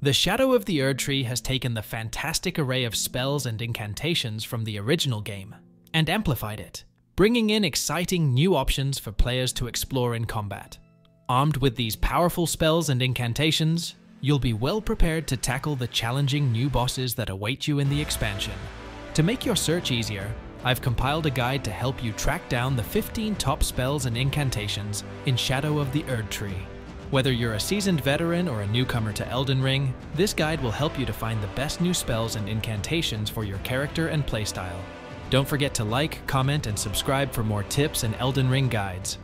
The Shadow of the Erdtree has taken the fantastic array of spells and incantations from the original game and amplified it, bringing in exciting new options for players to explore in combat. Armed with these powerful spells and incantations, you'll be well prepared to tackle the challenging new bosses that await you in the expansion. To make your search easier, I've compiled a guide to help you track down the 15 top spells and incantations in Shadow of the Erdtree. Whether you're a seasoned veteran or a newcomer to Elden Ring, this guide will help you to find the best new spells and incantations for your character and playstyle. Don't forget to like, comment, and subscribe for more tips and Elden Ring guides.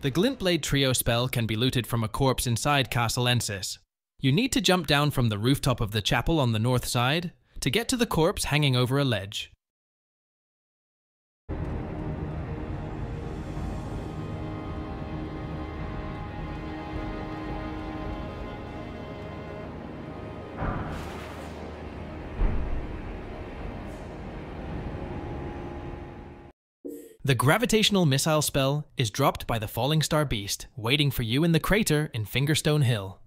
The Glintblade Trio spell can be looted from a corpse inside Castle Ensis. You need to jump down from the rooftop of the chapel on the north side to get to the corpse hanging over a ledge. The gravitational missile spell is dropped by the Falling Star Beast, waiting for you in the crater in Fingerstone Hill.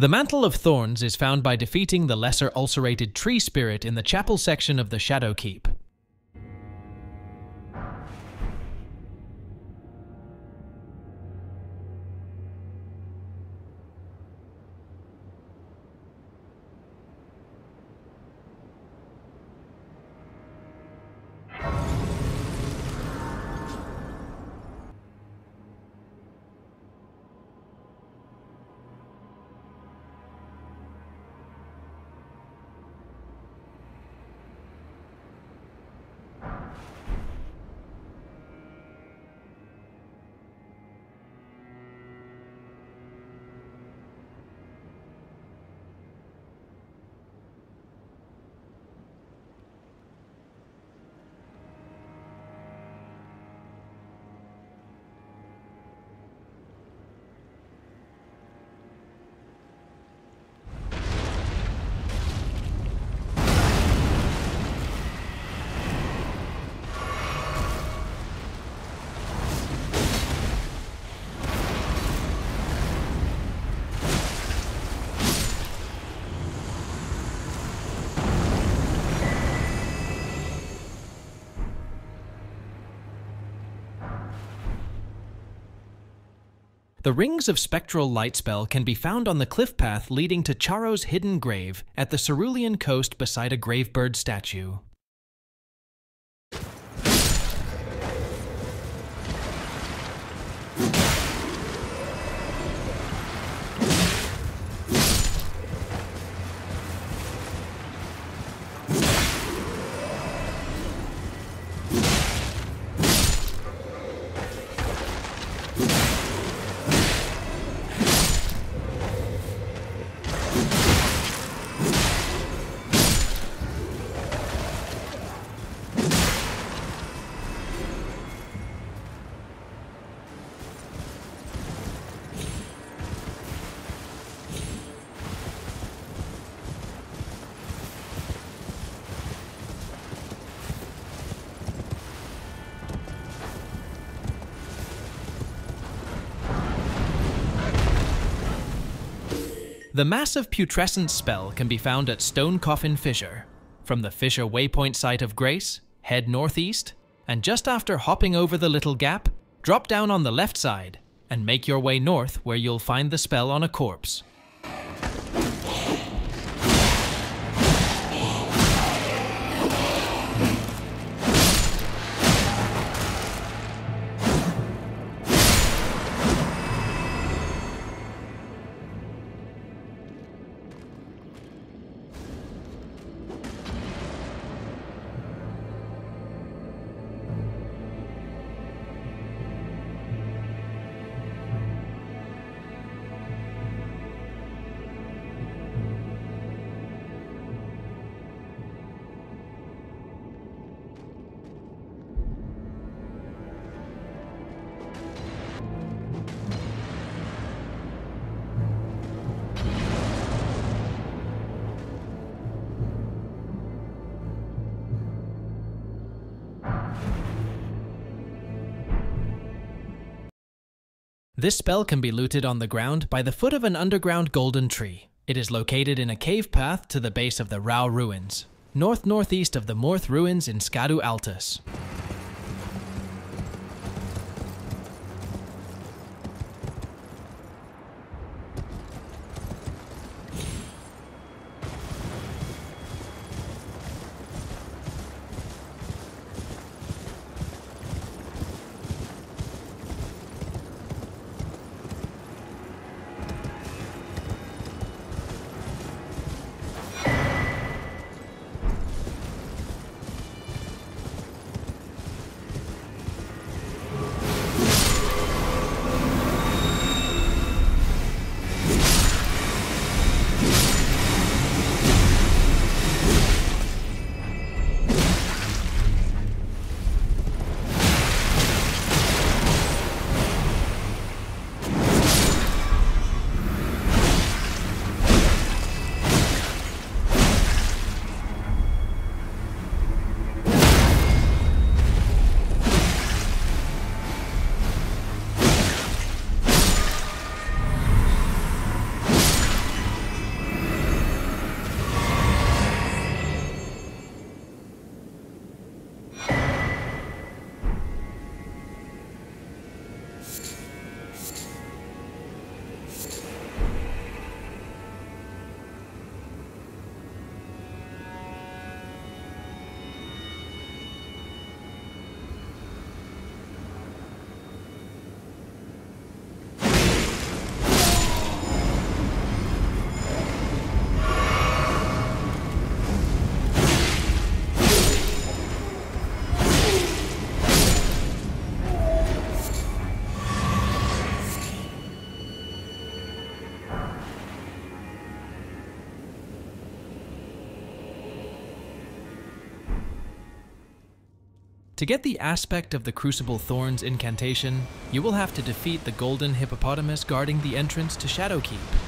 The Mantle of Thorns is found by defeating the lesser ulcerated tree spirit in the chapel section of the Shadow Keep. The Rings of Spectral Light spell can be found on the cliff path leading to Charo's hidden grave at the Cerulean coast beside a gravebird statue. The Mass of Putrescence spell can be found at Stone Coffin Fissure. From the Fissure waypoint site of Grace, head northeast, and just after hopping over the little gap, drop down on the left side and make your way north where you'll find the spell on a corpse. This spell can be looted on the ground by the foot of an underground golden tree. It is located in a cave path to the base of the Rauh ruins, north-northeast of the Morth ruins in Scadu Altus. To get the aspect of the Crucible Thorns incantation, you will have to defeat the golden hippopotamus guarding the entrance to Shadowkeep.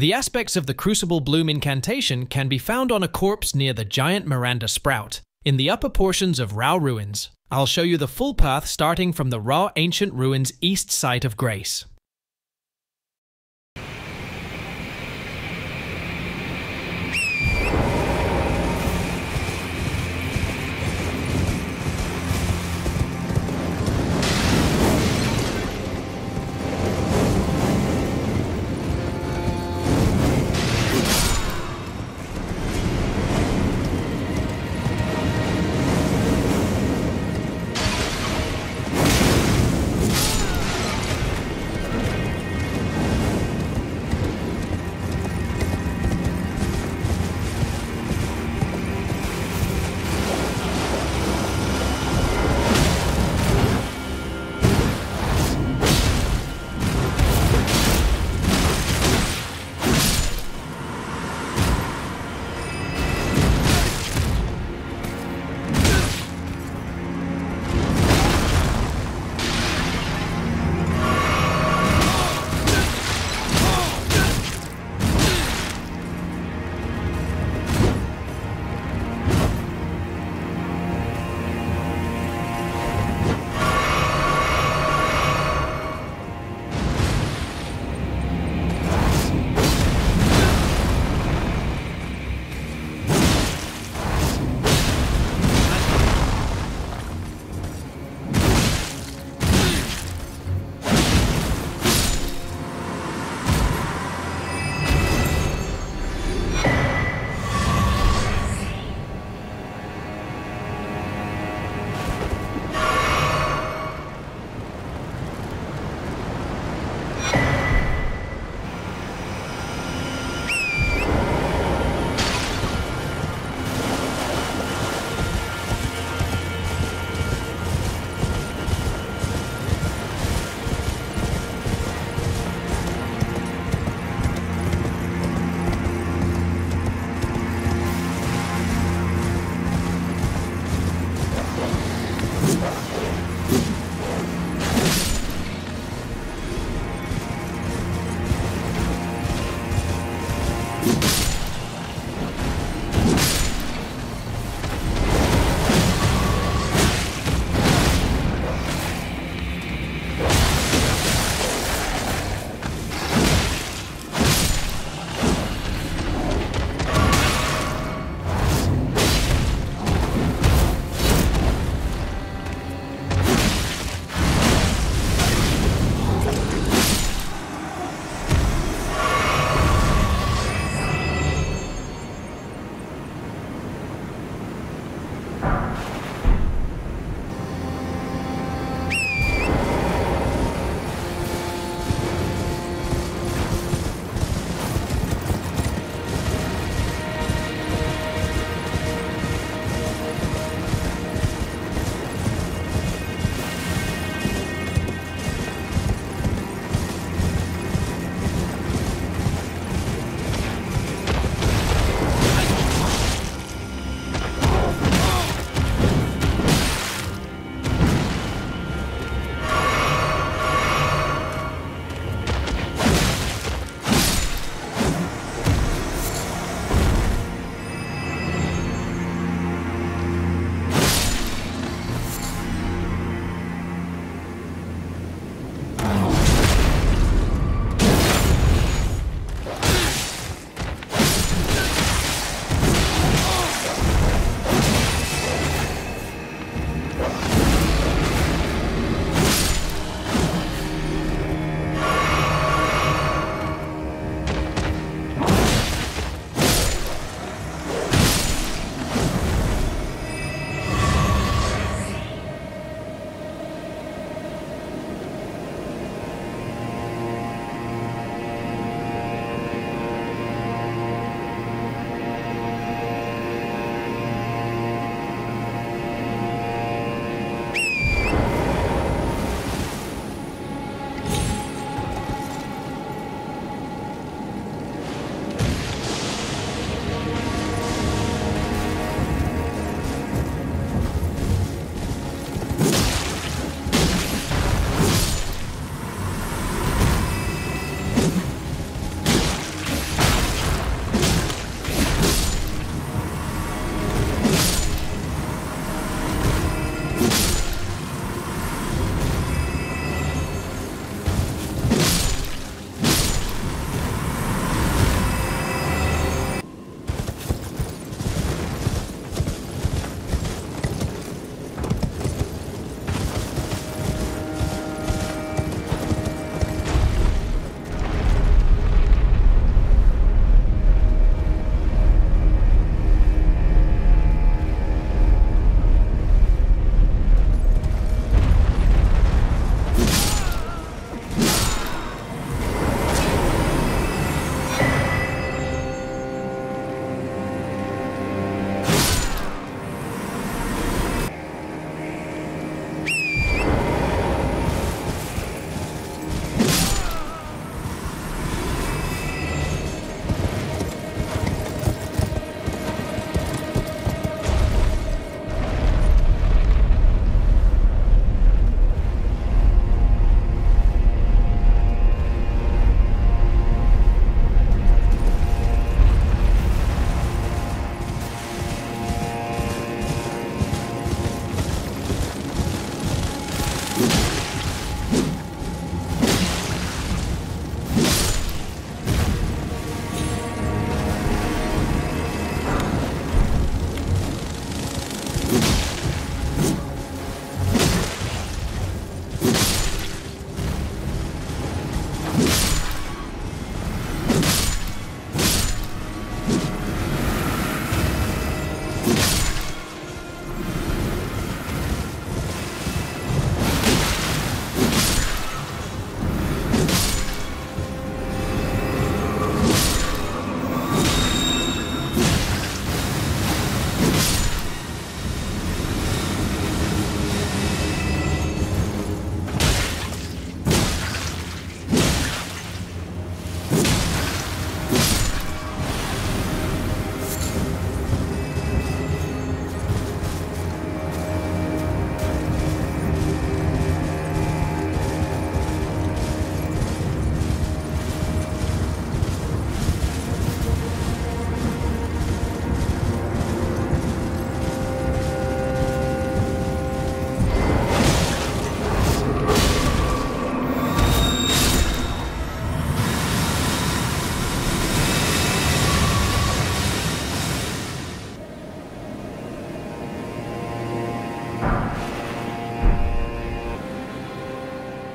The aspects of the Crucible Bloom incantation can be found on a corpse near the giant Miranda Sprout, in the upper portions of Rauh Ruins. I'll show you the full path starting from the Rauh Ancient Ruins east site of Grace.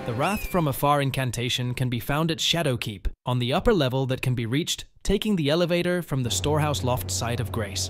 The Wrath from Afar incantation can be found at Shadowkeep, on the upper level that can be reached taking the elevator from the Storehouse Loft site of Grace.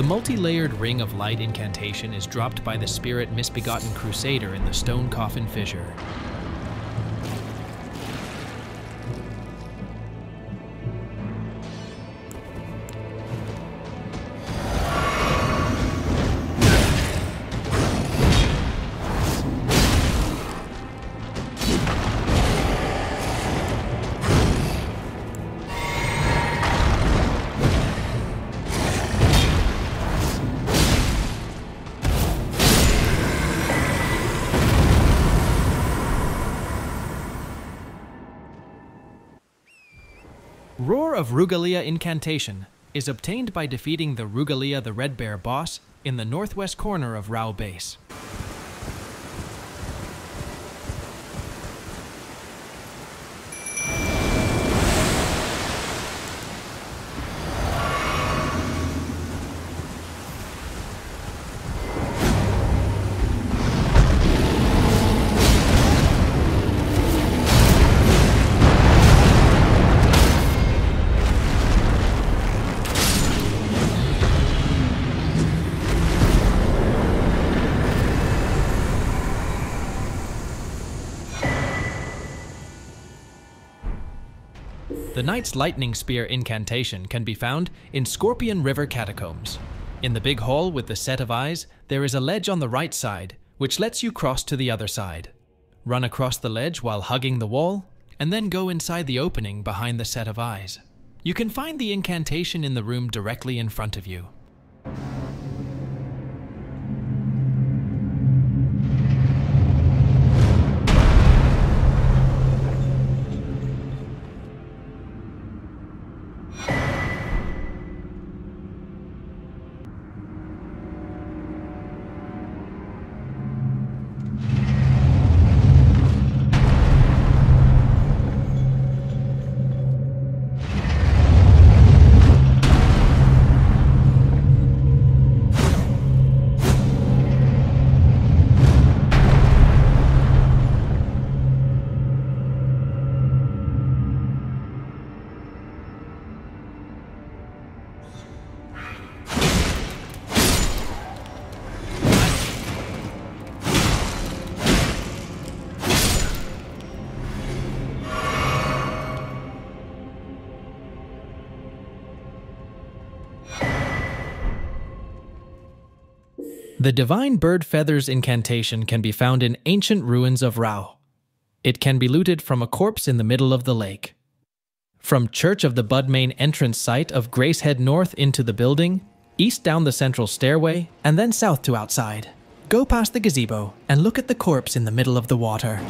The multi-layered Ring of Light incantation is dropped by the spirit Misbegotten Crusader in the Stone Coffin Fissure. Roar of Rugalia Incantation is obtained by defeating the Rugalia the Red Bear boss in the northwest corner of Rauh Base. The Knight's Lightning Spear incantation can be found in Scorpion River Catacombs. In the big hall with the set of eyes, there is a ledge on the right side, which lets you cross to the other side. Run across the ledge while hugging the wall, and then go inside the opening behind the set of eyes. You can find the incantation in the room directly in front of you. The Divine Bird Feathers incantation can be found in ancient ruins of Rauh. It can be looted from a corpse in the middle of the lake. From Church of the Bud Main entrance site of Gracehead North into the building, east down the central stairway, and then south to outside. Go past the gazebo and look at the corpse in the middle of the water.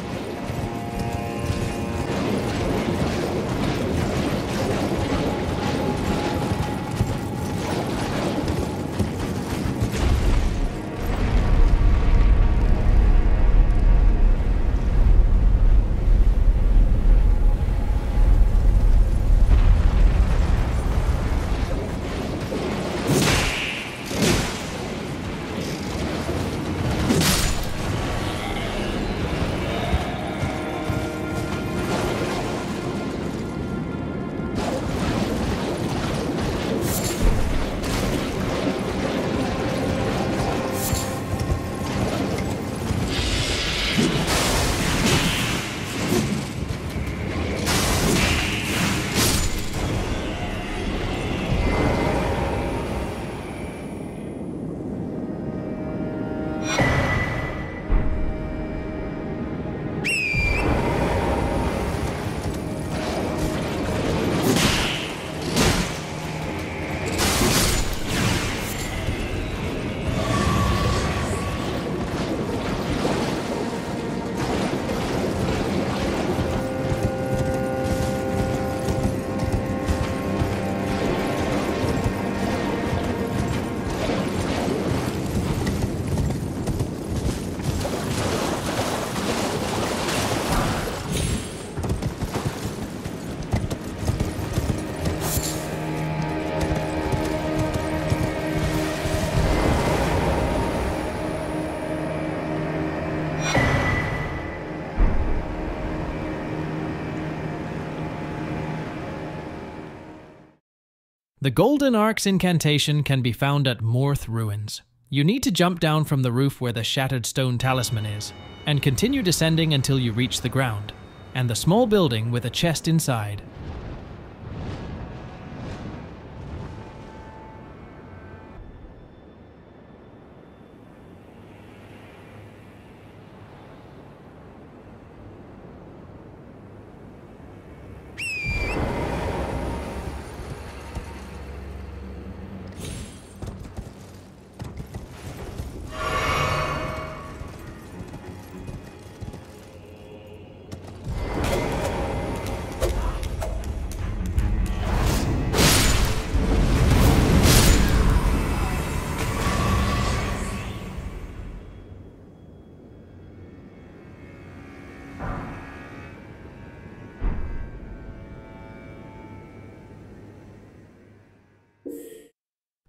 The Golden Arcs incantation can be found at Morth Ruins. You need to jump down from the roof where the shattered stone talisman is, and continue descending until you reach the ground, and the small building with a chest inside.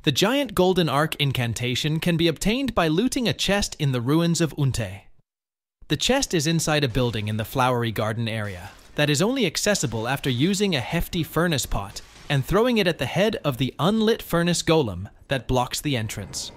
The giant golden arc incantation can be obtained by looting a chest in the ruins of Unte. The chest is inside a building in the flowery garden area that is only accessible after using a hefty furnace pot and throwing it at the head of the unlit furnace golem that blocks the entrance.